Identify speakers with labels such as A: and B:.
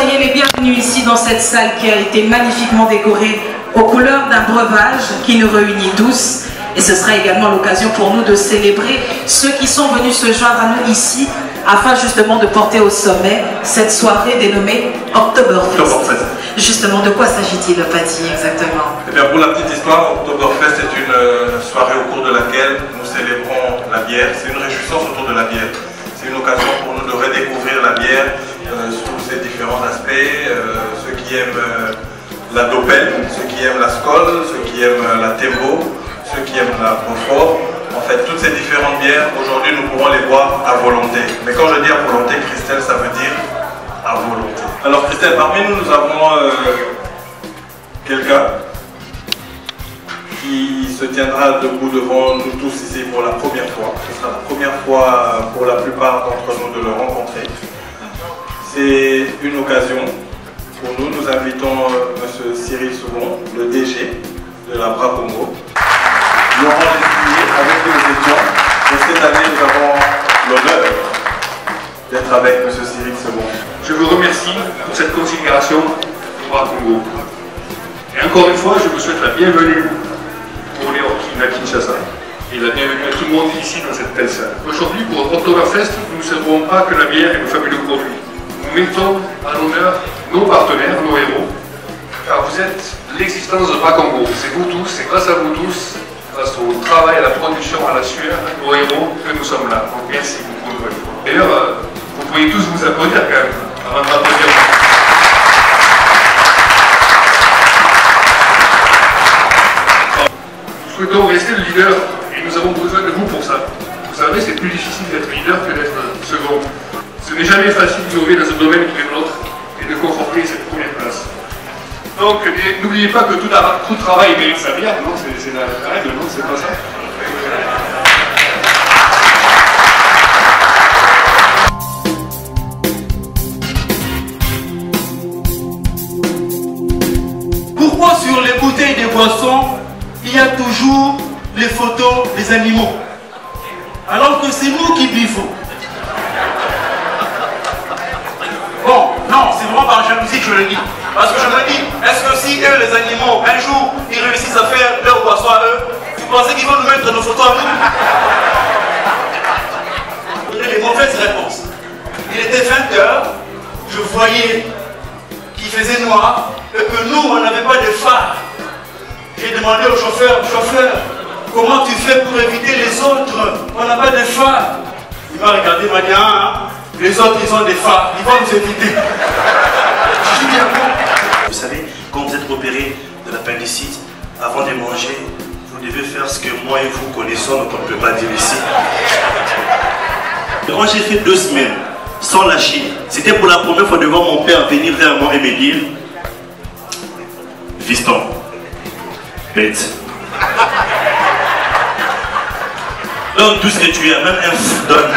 A: Soyez les bienvenus ici dans cette salle qui a été magnifiquement décorée aux couleurs d'un breuvage qui nous réunit tous. Et ce sera également l'occasion pour nous de célébrer ceux qui sont venus se joindre à nous ici afin justement de porter au sommet cette soirée dénommée Oktoberfest.
B: Oktoberfest.
A: Justement, de quoi s'agit-il, Patty, exactement?
B: Eh bien, pour la petite histoire, Oktoberfest est une euh, soirée au cours de laquelle nous célébrons la bière. C'est une réjouissance autour de la bière. Euh, la Doppel, ceux qui aiment la Skoll, ceux qui aiment euh, la Tembo, ceux qui aiment la Beaufort. En fait, toutes ces différentes bières, aujourd'hui, nous pourrons les boire à volonté. Mais quand je dis à volonté, Christelle, ça veut dire à volonté. Alors, Christelle, parmi nous, nous avons euh, quelqu'un qui se tiendra debout devant nous tous ici pour la première fois. Ce sera la première fois euh, pour la plupart d'entre nous de le rencontrer. C'est une occasion pour nous. Nous invitons euh, M. Cyril Soulon, le DG de la Bracongo. Laurent Lescuyer avec nous nous étions. Et cette année, nous avons l'honneur d'être avec M. Cyril Soulon.
C: Je vous remercie pour cette considération à Congo. Et encore une fois, je vous souhaite la bienvenue pour les Orkines à Kinshasa et la bienvenue à tout le monde ici dans cette belle salle. Aujourd'hui, pour Oktoberfest, nous ne servons pas que la bière et nos fabuleux produits. Nous mettons à l'honneur nos partenaires, nos héros, car vous êtes l'existence de Bakongo. C'est vous tous, c'est grâce à vous tous, grâce au travail, à la production, à la sueur, aux héros, que nous sommes là. Donc merci beaucoup. D'ailleurs, euh, vous pourriez tous vous applaudir quand même, avant de m'applaudir. Nous souhaitons rester le leader et nous avons besoin de vous pour ça. Vous savez, c'est plus difficile d'être leader que d'être second. Ce n'est jamais facile d'innover dans un domaine qui est Donc, et n'oubliez pas que tout, tra- tout travail mérite sa bière, non C'est la règle, non C'est pas ça
D: Pourquoi sur les bouteilles de boissons, il y a toujours les photos des animaux? Alors que c'est nous qui buvons. Bon, non, c'est vraiment par jalousie que je le dis. Parce que je me dis, est-ce que si eux, les animaux, un jour, ils réussissent à faire leur boisson à eux, vous pensez qu'ils vont nous mettre nos photos à nous? Les mauvaises réponses. Il était 20h, je voyais qu'il faisait noir et que nous, on n'avait pas de phare. J'ai demandé au chauffeur, chauffeur, comment tu fais pour éviter les autres? On n'a pas de phare. Il m'a regardé, il m'a dit, ah, les autres, ils ont des phares, ils vont nous éviter.
E: Êtes opéré de l'appendicite, avant de manger, vous devez faire ce que moi et vous connaissons, donc on ne peut pas dire ici. Quand j'ai fait deux semaines sans lâcher, c'était pour la première fois de voir mon père venir vers moi et me dire Fiston, bête. Donne tout ce que tu as, même un donne.